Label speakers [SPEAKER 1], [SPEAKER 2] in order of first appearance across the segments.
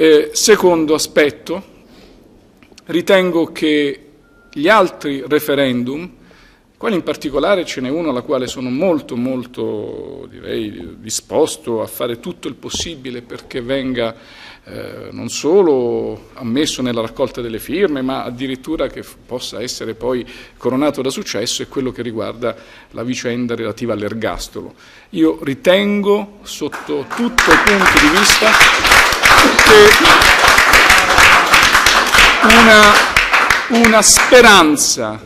[SPEAKER 1] Eh, secondo aspetto, ritengo che gli altri referendum, quali in particolare ce n'è uno alla quale sono molto, molto direi, disposto a fare tutto il possibile perché venga eh, non solo ammesso nella raccolta delle firme, ma addirittura che possa essere poi coronato da successo, è quello che riguarda la vicenda relativa all'ergastolo. Io ritengo, sotto tutto punto di vista, che una, una speranza,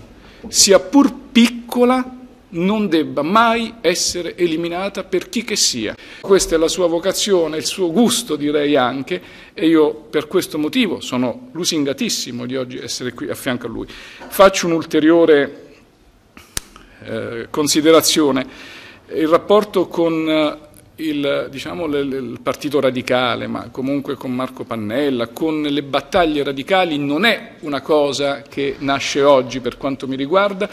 [SPEAKER 1] sia pur piccola, non debba mai essere eliminata per chi che sia. Questa è la sua vocazione, il suo gusto direi anche e io per questo motivo sono lusingatissimo di oggi essere qui a fianco a lui. Faccio un'ulteriore eh, considerazione. Il rapporto con eh, il, diciamo, il, Partito Radicale, ma comunque con Marco Pannella, con le battaglie radicali, non è una cosa che nasce oggi per quanto mi riguarda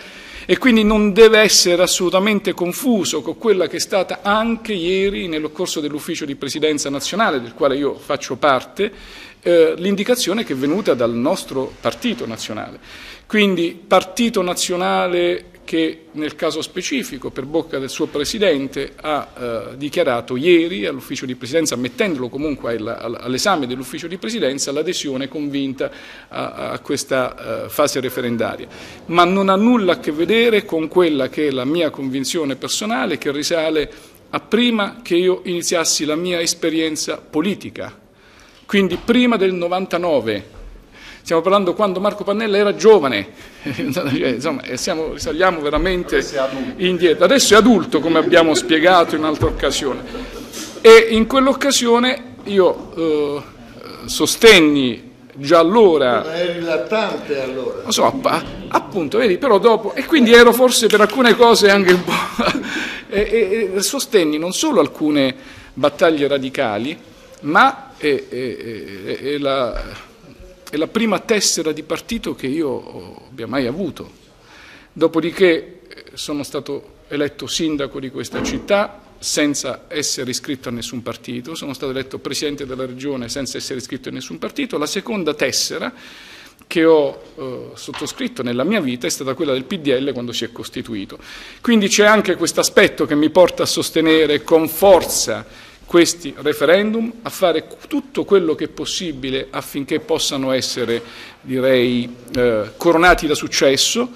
[SPEAKER 1] e quindi non deve essere assolutamente confuso con quella che è stata anche ieri nel corso dell'ufficio di presidenza nazionale, del quale io faccio parte, eh, l'indicazione che è venuta dal nostro partito nazionale. Quindi partito nazionale che nel caso specifico, per bocca del suo Presidente, ha eh, dichiarato ieri all'ufficio di Presidenza, mettendolo comunque all'esame dell'ufficio di Presidenza, l'adesione convinta a, a questa eh, fase referendaria. Ma non ha nulla a che vedere con quella che è la mia convinzione personale, che risale a prima che io iniziassi la mia esperienza politica, quindi prima del 99 Stiamo parlando quando Marco Pannella era giovane, insomma, siamo, risaliamo veramente Adesso indietro. Adesso è adulto, come abbiamo spiegato in un'altra occasione. E in quell'occasione io eh, sostenni già allora.
[SPEAKER 2] Ma eri lattante allora.
[SPEAKER 1] Non so, appunto, vedi, però dopo. E quindi ero forse per alcune cose anche un po'. e, e, sostenni non solo alcune battaglie radicali, ma e, e la è la prima tessera di partito che io abbia mai avuto. Dopodiché eh, sono stato eletto sindaco di questa città senza essere iscritto a nessun partito, sono stato eletto presidente della regione senza essere iscritto a nessun partito. La seconda tessera che ho eh, sottoscritto nella mia vita è stata quella del PDL quando si è costituito. Quindi c'è anche questo aspetto che mi porta a sostenere con forza questi referendum, a fare tutto quello che è possibile affinché possano essere, direi, eh, coronati da successo,